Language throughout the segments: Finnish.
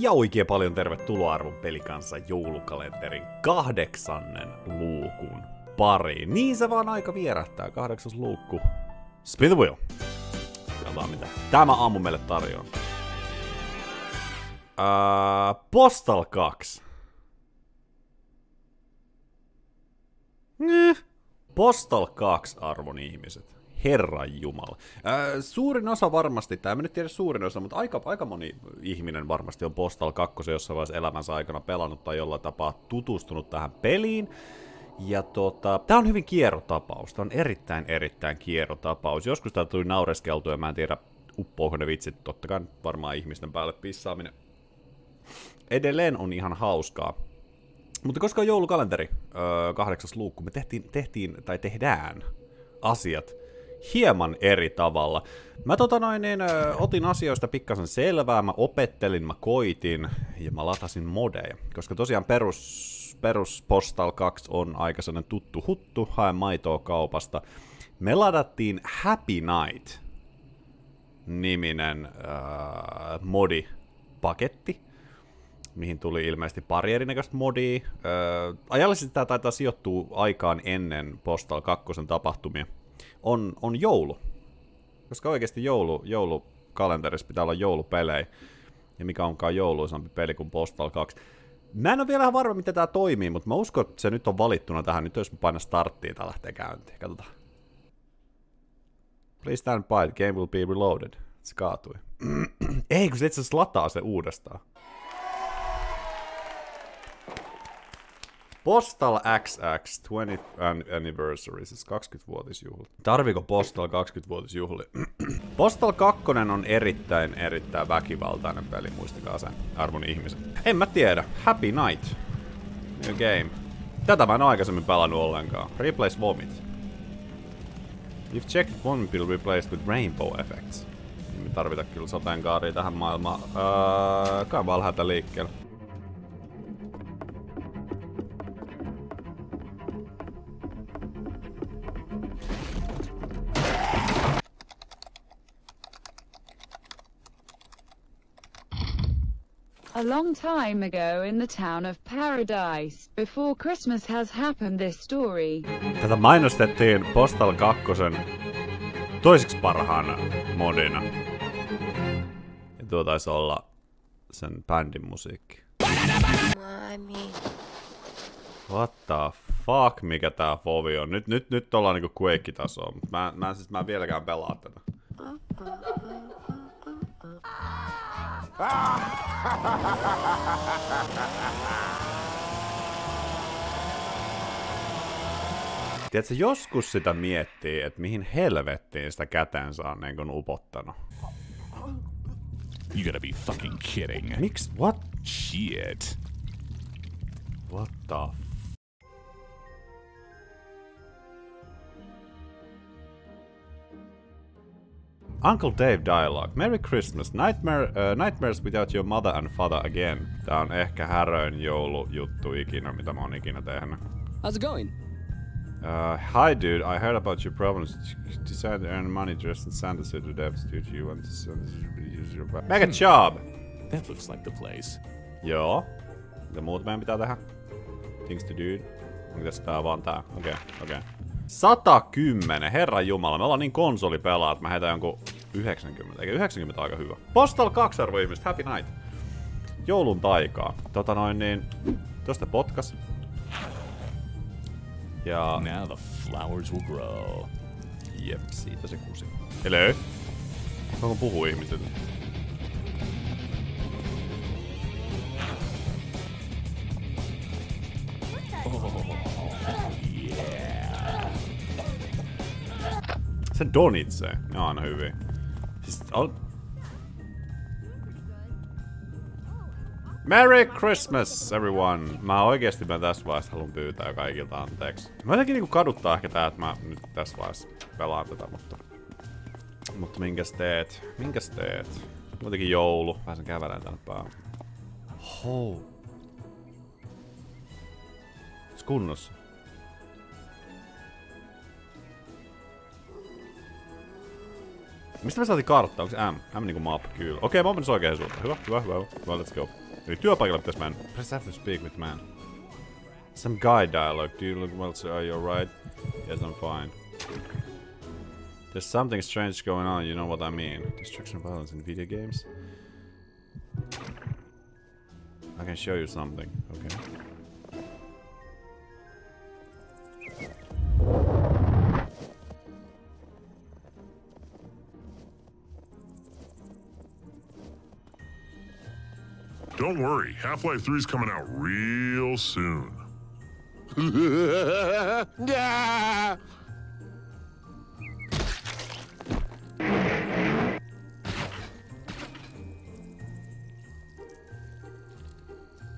Ja oikein paljon tervetuloa arvon pelikanssa joulukalenterin kahdeksannen luukun pariin. Niin se vaan aika vierähtää, kahdeksas luukku. Spin the wheel. Katsotaan mitä tämä aamu meille tarjoaa. Uh, Postal 2. Nyh. Postal 2 arvon ihmiset. Herran Jumala. Äh, suurin osa varmasti, tämä en nyt tiedä suurin osa, mutta aika, aika moni ihminen varmasti on Postal 2 jossain vaiheessa elämänsä aikana pelannut tai jollain tapaa tutustunut tähän peliin. Ja tota, tämä on hyvin kierrotapaus. Tämä on erittäin, erittäin kierrotapaus. Joskus tää tuli naureskeltua ja mä en tiedä, uppouko ne vitsit. Totta kai varmaan ihmisten päälle pissaaminen. Edelleen on ihan hauskaa. Mutta koska on joulukalenteri, öö, kahdeksas luukku, me tehtiin, tehtiin tai tehdään asiat hieman eri tavalla. Mä tota noin, niin, otin asioista pikkasen selvää, mä opettelin, mä koitin ja mä latasin modeja. Koska tosiaan perus, perus Postal 2 on aika sellainen tuttu huttu, hae maitoa kaupasta. Me ladattiin Happy Night niminen äh, modi-paketti, mihin tuli ilmeisesti pari erinäköistä modia. Äh, ajallisesti tämä taitaa sijoittua aikaan ennen Postal 2 tapahtumia on, on joulu. Koska oikeasti joulu, joulukalenterissa pitää olla joulupelejä. Ja mikä onkaan jouluisampi peli kuin Postal 2. Mä en ole vielä varma, miten tämä toimii, mutta mä uskon, että se nyt on valittuna tähän. Nyt jos mä painan starttiin, tää lähtee käyntiin. Katsotaan. Please stand by, the game will be reloaded. Se kaatui. Ei, kun se itse asiassa lataa se uudestaan. Postal XX 20th Anniversary, siis 20-vuotisjuhla. Tarviko Postal 20-vuotisjuhli? Postal 2 on erittäin, erittäin väkivaltainen peli, muistakaa sen, arvon ihmiset. En mä tiedä. Happy Night. New game. Tätä mä en aikaisemmin pelannut ollenkaan. Replace Vomit. You've checked Vomit will replaced with Rainbow Effects. Me tarvita kyllä sateenkaaria tähän maailmaan. Öö, kai vaan lähdetään liikkeelle. A long time ago in the town of Paradise, before Christmas has happened this story. Tätä mainostettiin Postal 2 toiseksi parhaana modina. Ja tuo taisi olla sen bändin musiikki. What the fuck, mikä tää fovi on? Nyt, nyt, nyt ollaan niinku Quake-tasoa, mutta mä, mä, siis, mä en vieläkään pelaa tätä. Tiedätkö, joskus sitä miettii, että mihin helvettiin sitä kätensä on niin kuin upottanut. You gotta be fucking kidding. Miksi? What? Shit. What the Uncle Dave Dialogue. Merry Christmas. Nightmare, uh, nightmares without your mother and father again. Tää on ehkä häröin joulujuttu ikinä, mitä mä oon ikinä tehnyt. How's it going? Uh, hi dude, I heard about your problems. You decided to earn money dressed in Santa suit to destitute you want to send use your ba- Make a job! That looks like the place. Joo. Mitä muuta meidän pitää tehdä? Things to do. Mitäs tää vaan tää? Okei, okay, okei. Okay. 110, herran jumala. Me ollaan niin konsolipelaat, että mä heitän jonkun 90. Eikä 90 aika hyvä. Postal 2 arvo ihmiset, happy night. Joulun taikaa. Tota noin niin, tosta potkas. Ja Now the flowers will grow. Jep, siitä se kusi. Hello? Onko puhuu ihmisille? Se Ne on aina hyviä. Siis, al... Merry Christmas, everyone! Mä oikeesti mä tässä vaiheessa haluan pyytää kaikilta anteeksi. Mä jotenkin niinku kaduttaa ehkä tää, että mä nyt tässä vaiheessa pelaan tätä, mutta... Mutta minkäs teet? Minkäs teet? Muutenkin joulu. Pääsen kävelemään tänne päälle. Hou. Kunnossa? Mistä me saatiin kartta? Onks M? M niinku map, kyllä. Okei, mä oon oikeaan suuntaan. Hyvä, hyvä, hyvä. Hyvä, let's go. Eli työpaikalle pitäis mennä. Press F to speak with man. Some guy dialogue. Do you look well, sir? Are you alright? Yes, I'm fine. There's something strange going on, you know what I mean. Destruction of violence in video games. I can show you something, okay? Don't worry, Half Life 3 is coming out real soon.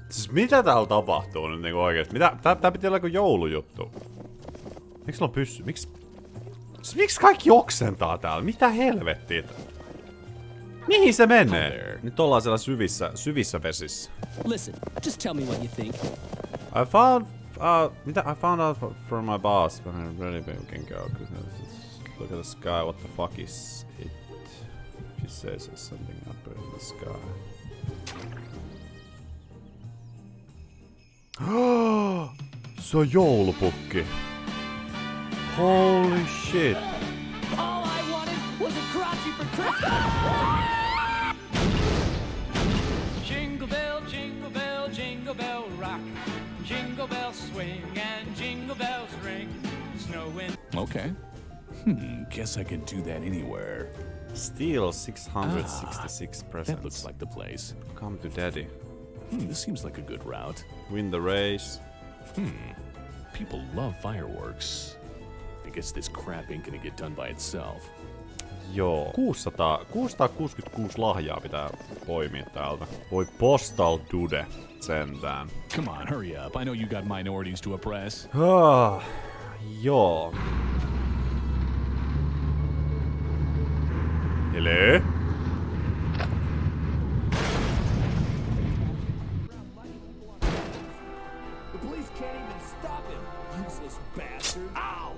Siis mitä täällä tapahtuu nyt niinku oikeesti? Mitä? Tää, tää piti olla joku joulujuttu. Miksi sulla on pyssy? Miksi? Siis miksi kaikki oksentaa täällä? Mitä helvettiä? Mihin se menee? Nyt ollaan siellä syvissä, syvissä vesissä. Listen, just tell me what you think. I found, uh, mitä? I found out from my boss when I really we can go. Look at the sky. What the fuck is it? She says there's something up in the sky. Se on joulupukki. Holy shit. All I wanted was a crotchy for Christmas. Snowing. Okay. Hmm, guess I can do that anywhere. Steel 666 presents. That looks like the place. Come to daddy. Hmm, this seems like a good route. Win the race. Hmm. People love fireworks. I guess this crap ain't gonna get done by itself. Joo. 600, 666 lahjaa pitää poimia täältä. Voi postal dude sentään. Come on, hurry up. I know you got minorities to oppress. Joo. Hello? The police can't even stop him, useless bastard. Ow!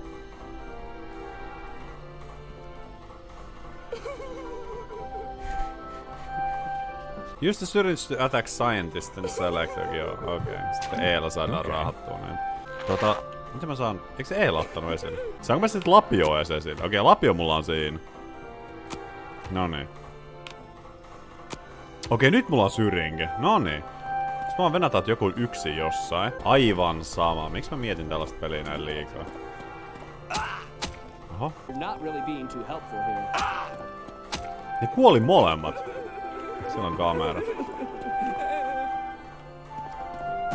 Use the syringe to attack scientist and select. Joo, okei. Okay. Sitten Eela saadaan okay. raahattua näin. Tota, mitä mä saan? Eikö se Eela ottanut esille? Saanko mä sitten Lapio edes esille? Okei, okay, Lapio mulla on siinä. No niin. Okei, nyt mulla on syringe. No niin. Sitten mä oon venätä, että joku yksi jossain. Aivan sama. Miksi mä mietin tällaista peliä näin liikaa? Oho. Ne kuoli molemmat. Siellä on kamera.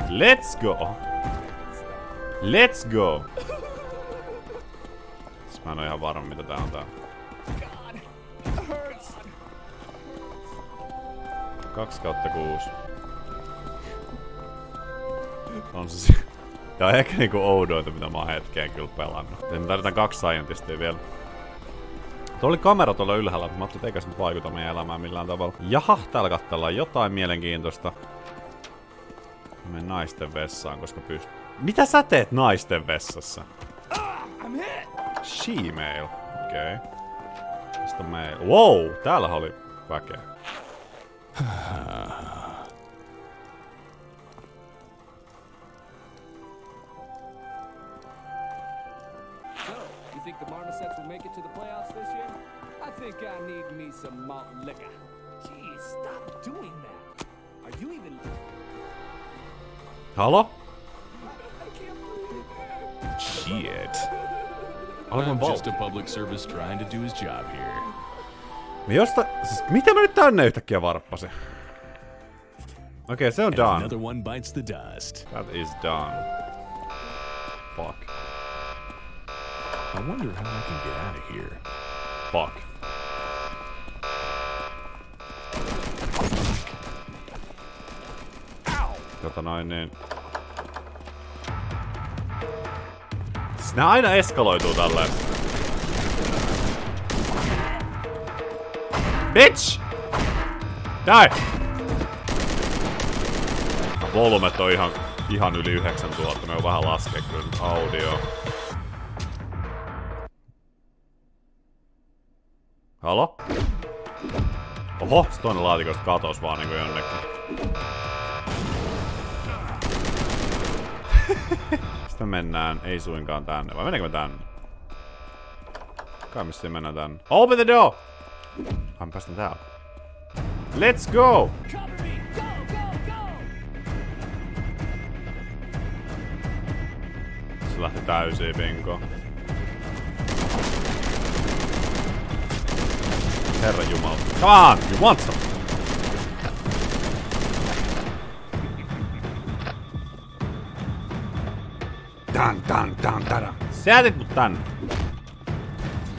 Let's go! Let's go! Mä en oo ihan varma mitä tää on tää. Kaksi kautta kuusi. On se. Tää on ehkä niinku oudointa mitä mä oon hetkeen kyllä pelannut. Ja me tarvitaan kaksi scientistia vielä. Tuolla oli kamera tuolla ylhäällä, mutta mä ajattelin, että eikä se nyt vaikuta meidän elämään millään tavalla. Jaha, täällä katsellaan jotain mielenkiintoista. Menen naisten vessaan, koska pyst... Mitä sä teet naisten vessassa? She-mail. Okei. Okay. Mistä mail? Wow, täällä oli väkeä. Me. Halo? I'm just a public service trying to do his job here. Josta... Siis, mitä mä nyt tänne yhtäkkiä varppasin? Okei, okay, se on done. another one bites the dust. That is done. Fuck. I wonder how I can get out of here. Fuck. Tota noin niin. Yes, nämä aina eskaloituu tälleen. Bitch! Näin! Volumet on ihan, ihan yli 9000, me on vähän laskee kyllä audio. Halo? Oho, se toinen laatikosta katos vaan niinku jonnekin. Sitten me mennään, ei suinkaan tänne, vai mennäänkö me tänne? Kai missä mennään tänne. Open the door! Ai mä päästän täällä. Let's go! Me! Se lähti täysiin bingo. Herra Jumala. Come on! You want some? Dan, dan, dan, dan. Sä jätit mut tänne.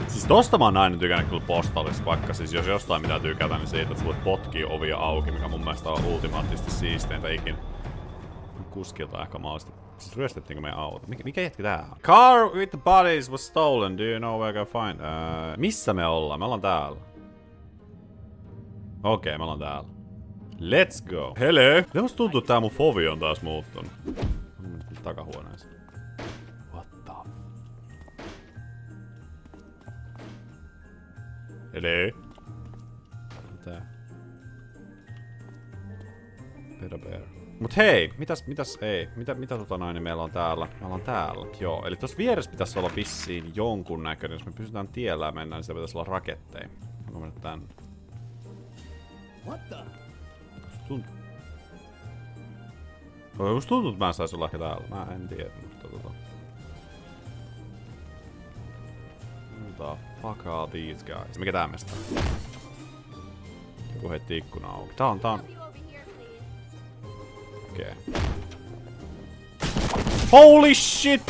Siis tosta mä oon aina tykännyt kyllä postalista, vaikka siis jos jostain mitä tykätä, niin siitä, että sä voit potkia ovia auki, mikä mun mielestä on ultimaattisesti siisteintä ikinä. Kuskilta ehkä mahdollisesti. Siis ryöstettiinkö meidän auto? Mikä, mikä jätki tää on? Car with the bodies was stolen. Do you know where I can find? Uh, missä me ollaan? Me ollaan täällä. Okei, okay, me ollaan täällä. Let's go. Hello. Ja musta tuntuu, että tää mun fovi on taas muuttunut. Takahuoneeseen. Hello. Tää. Bear bear. Mut hei, mitäs, mitäs, ei, mitä, mitä tota noin, niin meillä on täällä? Meillä on täällä, joo. Eli tossa vieressä pitäisi olla vissiin jonkun näköinen. Jos me pysytään tiellä ja mennään, niin se pitäisi olla raketteja. Onko mennä tänne? What the? Musta tuntuu... Tuntuu, että mä saisin olla ehkä täällä. Mä en tiedä, mutta tota... the fuck are these guys? Mikä tää mestä? Joku heitti ikkuna auki. Tää on, tää on... Okei. Okay. Holy shit!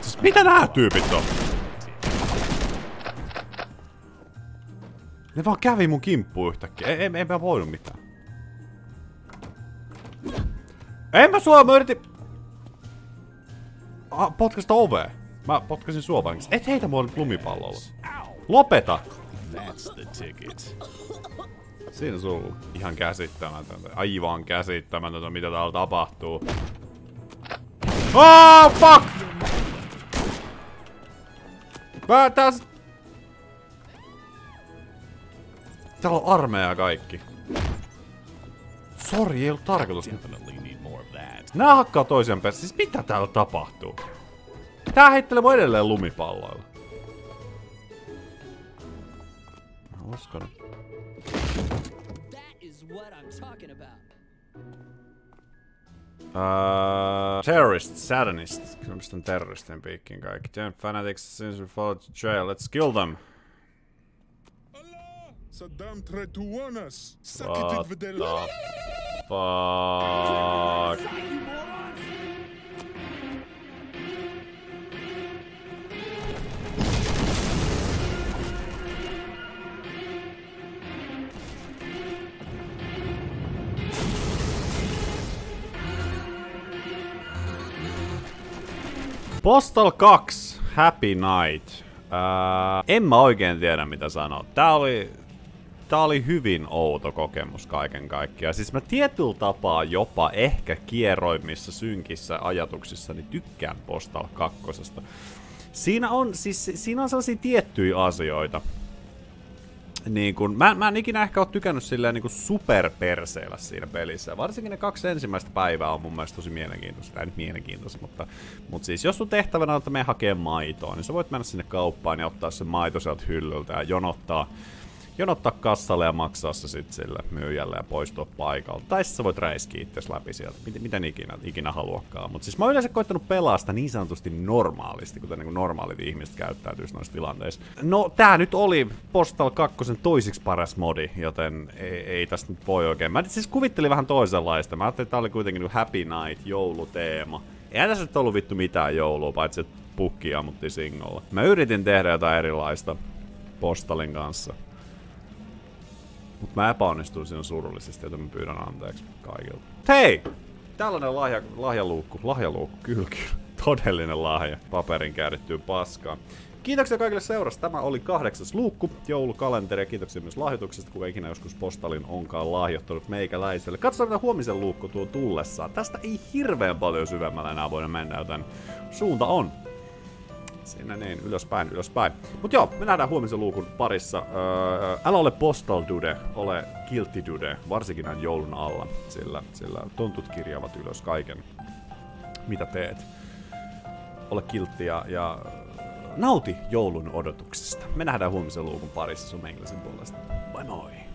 Siis mitä nää tyypit on? Ne vaan kävi mun kimppuun yhtäkkiä. En, en, en mä voinut mitään. En mä sua, mä yritin... Ah, potkasta ovea. Mä potkasin sua. Et heitä mua nyt lumipallolla. Lopeta! That's the ticket. Siinä sulla. Ihan käsittämätöntä. Aivan käsittämätöntä, mitä täällä tapahtuu. Oh, fuck! Mä täs... Täällä on armeija kaikki. Sori, ei ollut tarkoitus. Nää hakkaa toisiaan päässä. Siis mitä täällä tapahtuu? Tää heittelee mua edelleen lumipalloilla. Mä uskon. Uh, terrorist, satanist. Kyllä mä pistän terroristien piikkiin kaikki. Damn fanatics since we followed the trail. Let's kill them. Saddam tried to warn us. Suck it fuck? Postal 2, Happy Night. Ää, en mä oikein tiedä mitä sanoa. Tää oli, tää oli hyvin outo kokemus kaiken kaikkiaan. Siis mä tietyllä tapaa jopa ehkä kierroimmissa synkissä ajatuksissani tykkään Postal 2. Siinä on, siis, siinä on sellaisia tiettyjä asioita, niin kun, mä, mä en ikinä ehkä ole tykännyt silleen niin superperseillä siinä pelissä. Varsinkin ne kaksi ensimmäistä päivää on mun mielestä tosi mielenkiintoista. Tai nyt mielenkiintoista, mutta, mutta siis jos sun tehtävänä on, että me hakee maitoa, niin sä voit mennä sinne kauppaan ja ottaa se maito sieltä hyllyltä ja jonottaa, jonottaa kassalle ja maksaa se sitten sille myyjälle ja poistua paikalta. Tai sä voit räiskiä itses läpi sieltä, miten, miten ikinä, ikinä haluakaan. Mutta siis mä oon yleensä koittanut pelaa sitä niin sanotusti normaalisti, kuten niin normaalit ihmiset käyttäytyisi noissa tilanteissa. No tää nyt oli Postal 2 toisiksi paras modi, joten ei, ei tästä nyt voi oikein. Mä siis kuvittelin vähän toisenlaista. Mä ajattelin, että tää oli kuitenkin niin Happy Night, jouluteema. Eihän tässä nyt ollut vittu mitään joulua, paitsi että pukki ammuttiin singolla. Mä yritin tehdä jotain erilaista Postalin kanssa. Mut mä epäonnistuin siinä surullisesti, joten mä pyydän anteeksi kaikilta. Hei! Tällainen lahja, lahjaluukku, lahjaluukku, kyllä kyllä. Todellinen lahja paperin käärittyy paskaan. Kiitoksia kaikille seurasta. Tämä oli kahdeksas luukku, joulukalenteri ja kiitoksia myös lahjoituksesta, kuka ikinä joskus postalin onkaan lahjoittanut meikäläiselle. Katsotaan mitä huomisen luukku tuo tullessaan. Tästä ei hirveän paljon syvemmällä enää voida mennä, joten suunta on Siinä niin, ylöspäin, ylöspäin. Mut joo, me nähdään huomisen luukun parissa. Öö, älä ole postal dude, ole guilty dude, varsinkin näin joulun alla, sillä, sillä tontut kirjaavat ylös kaiken. mitä teet. Ole kiltti ja, ja nauti joulun odotuksista. Me nähdään huomisen luukun parissa sun puolesta. Moi! Moi!